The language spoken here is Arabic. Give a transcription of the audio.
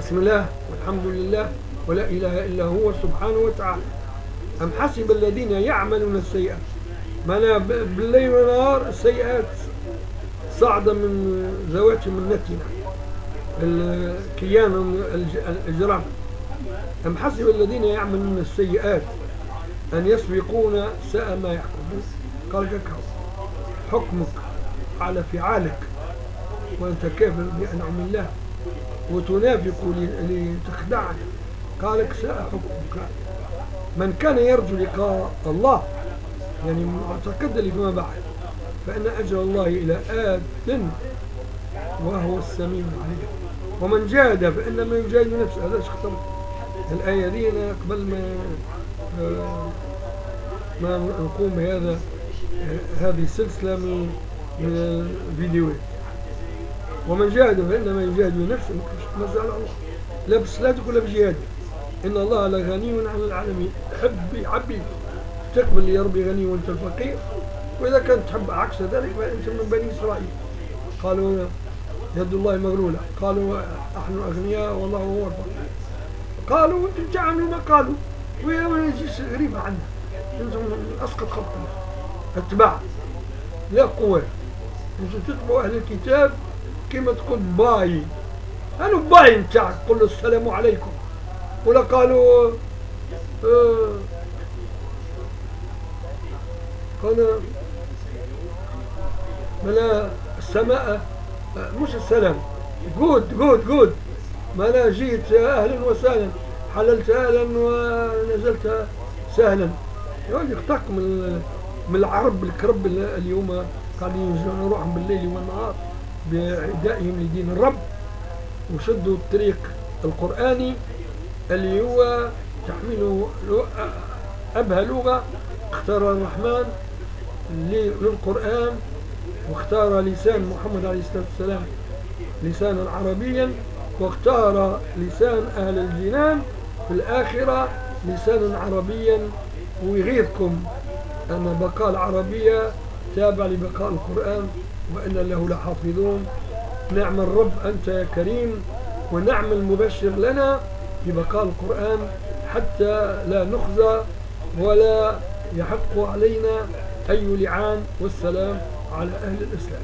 بسم الله والحمد لله ولا إله إلا هو سبحانه وتعالى. أم حسب الذين يعملون السيئات؟ ما أنا بالليل والنهار السيئات صاعدة من ذواتهم النتنة الكيان الإجرام. أم حسب الذين يعملون السيئات أن يسبقون ساء ما يحكمون قال لك حكمك على فعالك وأنت كافر بأنعم الله. وتنافق ل- لتخدعني قال لك ساء حكمك. من كان يرجو لقاء الله يعني معتقد لي فيما بعد فإن أجر الله إلى آت وهو السميع العليم. ومن جاهد فإنما يجاهد نفسه. هذا اخترت الآية دي أنا قبل ما آه، ما نقوم بهذا آه، هذه السلسلة من الفيديوهات. ومن جاهد فإنما يجاهد نفسه. مسألة الله. لا بصلاته ولا بجهاده إن الله لغني عن العالمين. حبي حبي. تقبل يا ربي غني وأنت الفقير. وإذا كنت تحب عكس ذلك فأنت من بني إسرائيل. قالوا يد الله مغلولة. قالوا نحن أغنياء والله هو الفقير. قالوا أنتم تعملوا ما قالوا؟ يجيش غريبة عنا. أسقط خلق الله أتباع. لا قوة. إنتم تتبعوا أهل الكتاب. كما تقول باي. أنا باي نتاعك قل له السلام عليكم. ولا قالوا آه قال ملا السماء آه، مش السلام. جود جود جود ما لا جيت أهلا وسهلا. حللت أهلا ونزلت سهلا. يعني أختك من العرب الكرب اليوم قاعدين يجون روحهم بالليل والنهار بإعدائهم لدين الرب وشدوا الطريق القرآني اللي هو تحمله أبهى لغة اختار الرحمن للقرآن واختار لسان محمد عليه الصلاة والسلام لسانا عربيا واختار لسان أهل الجنان في الآخرة لسانا عربيا. ويغيظكم أن بقاء العربية تابع لبقاء القرآن وإن له لحافظون. نعم الرب أنت يا كريم ونعم المبشر لنا ببقاء القرآن حتى لا نخزى ولا يحق علينا أي لعان والسلام على أهل الإسلام.